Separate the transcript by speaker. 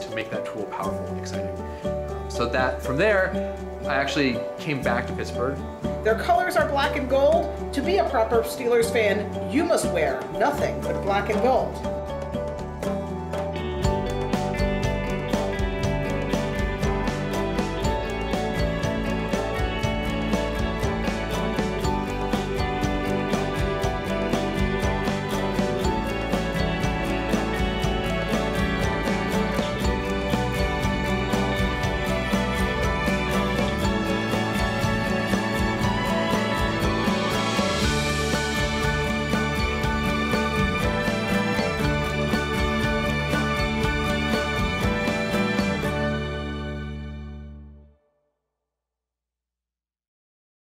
Speaker 1: To make that tool powerful and exciting. Um, so that from there, I actually came back to Pittsburgh.
Speaker 2: Their colors are black and gold. To be a proper Steelers fan, you must wear nothing but black and gold.